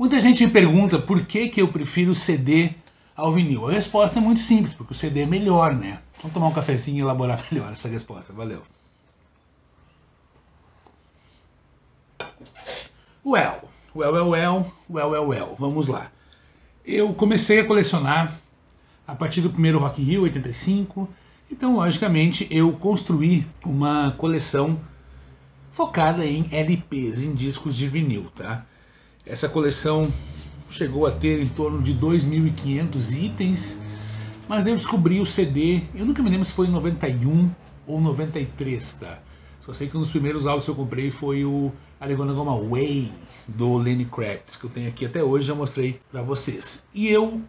Muita gente me pergunta por que, que eu prefiro CD ao vinil. A resposta é muito simples, porque o CD é melhor, né? Vamos tomar um cafezinho e elaborar melhor essa resposta. Valeu. Well, well, well, well, well, well, well. Vamos lá. Eu comecei a colecionar a partir do primeiro Rock in Rio, 85. Então, logicamente, eu construí uma coleção focada em LPs, em discos de vinil, tá? Essa coleção chegou a ter em torno de 2.500 itens, mas eu descobri o CD, eu nunca me lembro se foi em 91 ou 93, tá? Só sei que um dos primeiros álbuns que eu comprei foi o Alegona Goma Way, do Lenny Kravitz, que eu tenho aqui até hoje, já mostrei para vocês. E eu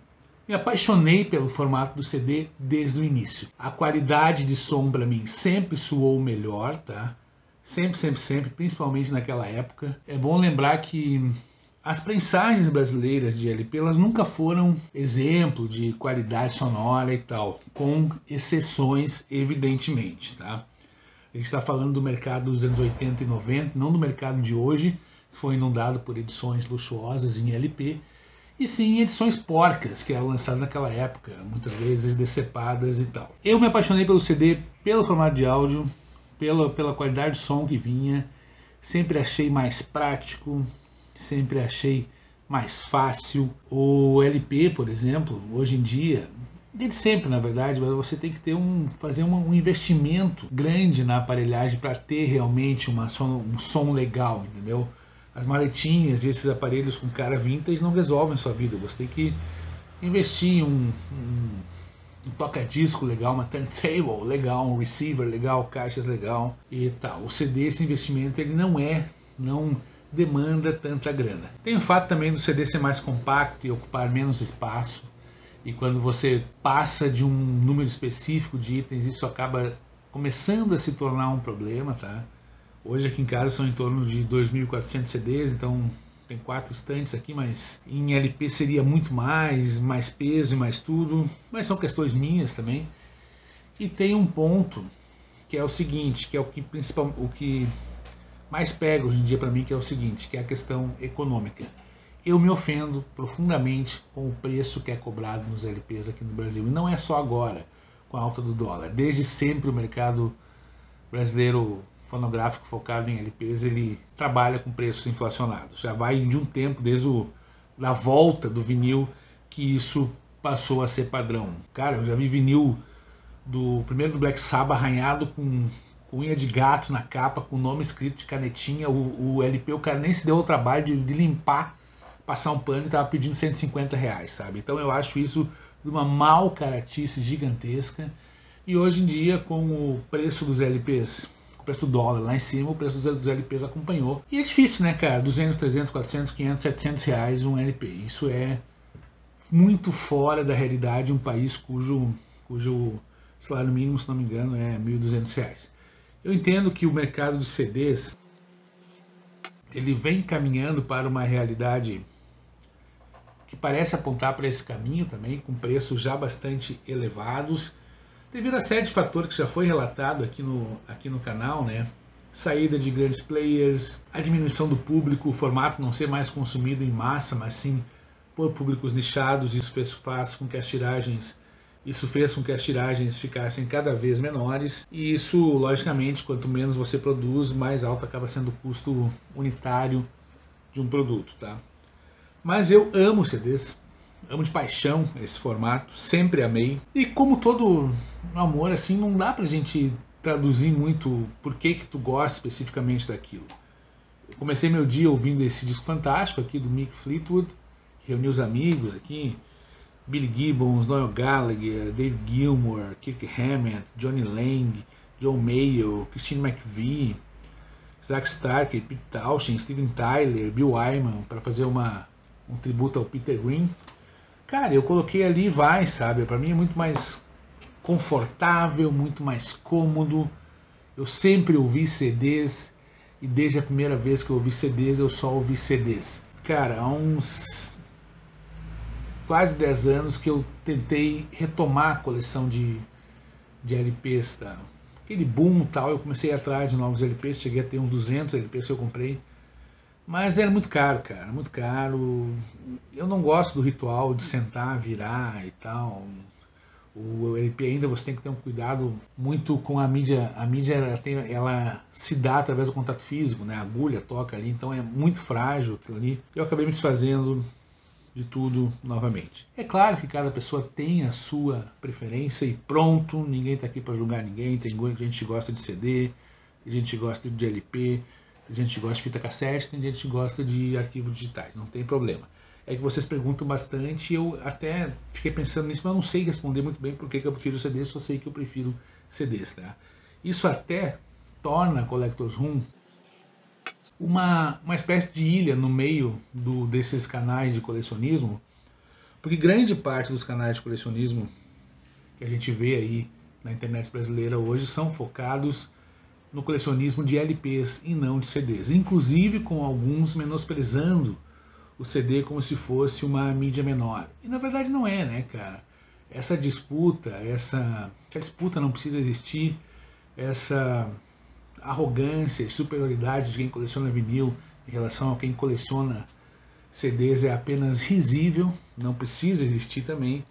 me apaixonei pelo formato do CD desde o início. A qualidade de som para mim sempre soou melhor, tá? Sempre, sempre, sempre, principalmente naquela época. É bom lembrar que as prensagens brasileiras de LP elas nunca foram exemplo de qualidade sonora e tal, com exceções, evidentemente. Tá? A gente está falando do mercado dos anos 80 e 90, não do mercado de hoje, que foi inundado por edições luxuosas em LP, e sim edições porcas, que eram lançadas naquela época, muitas vezes decepadas e tal. Eu me apaixonei pelo CD, pelo formato de áudio, pela, pela qualidade de som que vinha, sempre achei mais prático, sempre achei mais fácil. O LP, por exemplo, hoje em dia, desde sempre na verdade, mas você tem que ter um, fazer um, um investimento grande na aparelhagem para ter realmente uma som, um som legal, entendeu? As maletinhas e esses aparelhos com cara vintage não resolvem sua vida. Você tem que investir em um, um, um toca-disco legal, uma turntable legal, um receiver legal, caixas legal e tal. O CD, esse investimento, ele não é, não demanda tanta grana. Tem o fato também do CD ser mais compacto e ocupar menos espaço. E quando você passa de um número específico de itens, isso acaba começando a se tornar um problema, tá? Hoje aqui em casa são em torno de 2.400 CDs, então tem quatro estantes aqui, mas em LP seria muito mais, mais peso e mais tudo, mas são questões minhas também. E tem um ponto que é o seguinte, que é o que principal, o que mais pega hoje em dia para mim, que é o seguinte, que é a questão econômica. Eu me ofendo profundamente com o preço que é cobrado nos LPs aqui no Brasil. E não é só agora, com a alta do dólar. Desde sempre o mercado brasileiro fonográfico focado em LPs, ele trabalha com preços inflacionados. Já vai de um tempo, desde o, da volta do vinil, que isso passou a ser padrão. Cara, eu já vi vinil do primeiro do Black Sabbath arranhado com unha de gato na capa, com o nome escrito de canetinha. O, o LP, o cara nem se deu o trabalho de, de limpar, passar um pano e tava pedindo 150 reais, sabe? Então eu acho isso de uma mal caratice gigantesca. E hoje em dia, com o preço dos LPs, o preço do dólar lá em cima, o preço dos LPs acompanhou. E é difícil, né, cara? 200, 300, 400, 500, 700 reais um LP. Isso é muito fora da realidade de um país cujo, cujo salário mínimo, se não me engano, é 1.200 reais. Eu entendo que o mercado de CDs ele vem caminhando para uma realidade que parece apontar para esse caminho também, com preços já bastante elevados, devido a série de fatores que já foi relatado aqui no, aqui no canal, né? Saída de grandes players, a diminuição do público, o formato não ser mais consumido em massa, mas sim por públicos nichados, isso faz com que as tiragens isso fez com que as tiragens ficassem cada vez menores e isso, logicamente, quanto menos você produz, mais alto acaba sendo o custo unitário de um produto, tá? Mas eu amo CDs, amo de paixão esse formato, sempre amei. E como todo amor, assim, não dá pra gente traduzir muito por que que tu gosta especificamente daquilo. Eu comecei meu dia ouvindo esse disco fantástico aqui do Mick Fleetwood, reuni os amigos aqui, Billy Gibbons, Noel Gallagher, Dave Gilmour, Kirk Hammett, Johnny Lang, John Mayo, Christine McVie, Zack Stark, Pete Townshend, Steven Tyler, Bill Wyman para fazer uma, um tributo ao Peter Green. Cara, eu coloquei ali vai, sabe? Para mim é muito mais confortável, muito mais cômodo. Eu sempre ouvi CDs e desde a primeira vez que eu ouvi CDs eu só ouvi CDs. Cara, há uns quase 10 anos que eu tentei retomar a coleção de, de LPs, tá? aquele boom tal, eu comecei atrás de novos LPs, cheguei a ter uns 200 LPs que eu comprei, Mas era muito caro, cara, muito caro. Eu não gosto do ritual de sentar, virar e tal. O LP ainda você tem que ter um cuidado muito com a mídia. A mídia ela, tem, ela se dá através do contato físico, né? A agulha toca ali, então é muito frágil aquilo ali. Eu acabei me desfazendo de tudo novamente. É claro que cada pessoa tem a sua preferência e pronto, ninguém está aqui para julgar ninguém. Tem gente que gosta de CD, tem gente que gosta de LP, tem gente que gosta de fita cassete, tem gente que gosta de arquivos digitais, não tem problema é que vocês perguntam bastante. Eu até fiquei pensando nisso, mas não sei responder muito bem porque que eu prefiro CDs, só sei que eu prefiro CDs. Tá? Isso até torna Collectors Room uma, uma espécie de ilha no meio do, desses canais de colecionismo, porque grande parte dos canais de colecionismo que a gente vê aí na internet brasileira hoje são focados no colecionismo de LPs e não de CDs, inclusive com alguns menosprezando o CD como se fosse uma mídia menor. E na verdade não é, né, cara? Essa disputa, essa, essa disputa não precisa existir, essa arrogância e superioridade de quem coleciona vinil em relação a quem coleciona CDs é apenas risível, não precisa existir também.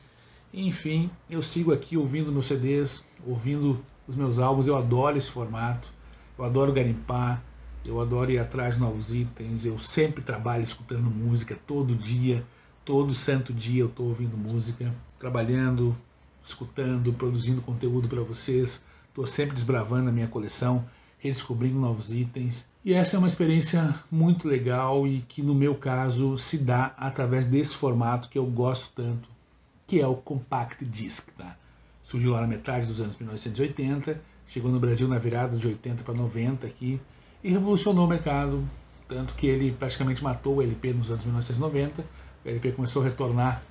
Enfim, eu sigo aqui ouvindo meus CDs, ouvindo os meus álbuns, eu adoro esse formato, eu adoro garimpar, eu adoro ir atrás de novos itens. Eu sempre trabalho escutando música todo dia, todo santo dia eu estou ouvindo música, trabalhando, escutando, produzindo conteúdo para vocês. Estou sempre desbravando a minha coleção, redescobrindo novos itens. E essa é uma experiência muito legal e que no meu caso se dá através desse formato que eu gosto tanto, que é o Compact Disc. Tá? Surgiu lá na metade dos anos 1980, chegou no Brasil na virada de 80 para 90 aqui e revolucionou o mercado, tanto que ele praticamente matou o LP nos anos 1990, o LP começou a retornar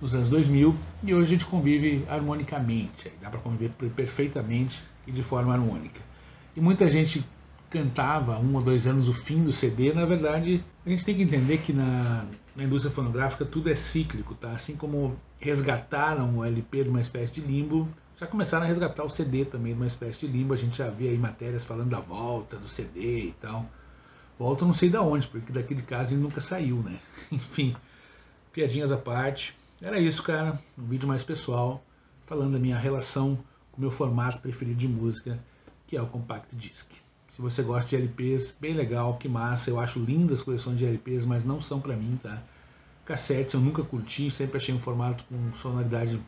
nos anos 2000 e hoje a gente convive harmonicamente, dá para conviver perfeitamente e de forma harmônica. E muita gente cantava um ou dois anos o fim do CD, na verdade a gente tem que entender que na, na indústria fonográfica tudo é cíclico, tá? Assim como resgataram o LP de uma espécie de limbo, já começaram a resgatar o CD também, uma espécie de limbo. A gente já vê aí matérias falando da volta do CD e tal. Volta não sei da onde, porque daqui de casa ele nunca saiu, né? Enfim, piadinhas à parte. Era isso, cara. Um vídeo mais pessoal, falando da minha relação com o meu formato preferido de música, que é o Compact Disc. Se você gosta de LPs, bem legal, que massa. Eu acho lindas as coleções de LPs, mas não são para mim, tá? Cassetes eu nunca curti, sempre achei um formato com sonoridade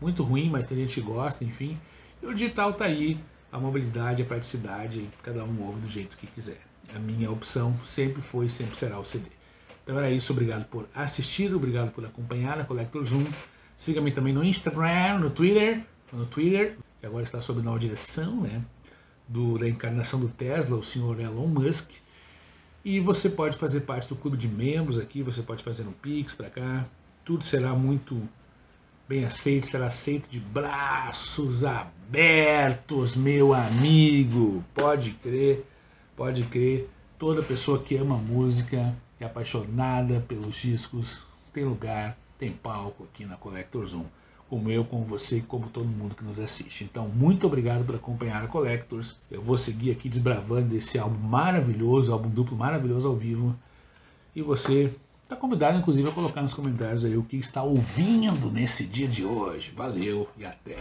muito ruim, mas tem gente que gosta, enfim. E o digital está aí, a mobilidade, a praticidade, cada um ouve do jeito que quiser. A minha opção sempre foi e sempre será o CD. Então era isso, obrigado por assistir, obrigado por acompanhar a Collector Zoom. Siga-me também no Instagram, no Twitter, no Twitter, que agora está sob nova direção, né? Do, da encarnação do Tesla, o senhor Elon Musk. E você pode fazer parte do clube de membros aqui, você pode fazer um Pix para cá. Tudo será muito bem aceito, será aceito de braços abertos, meu amigo. Pode crer, pode crer. Toda pessoa que ama música, é apaixonada pelos discos, tem lugar, tem palco aqui na Collector Zoom. Como eu, como você e como todo mundo que nos assiste. Então, muito obrigado por acompanhar a Collectors. Eu vou seguir aqui desbravando esse álbum maravilhoso, álbum duplo maravilhoso ao vivo. E você Está convidado, inclusive, a colocar nos comentários aí o que está ouvindo nesse dia de hoje. Valeu e até!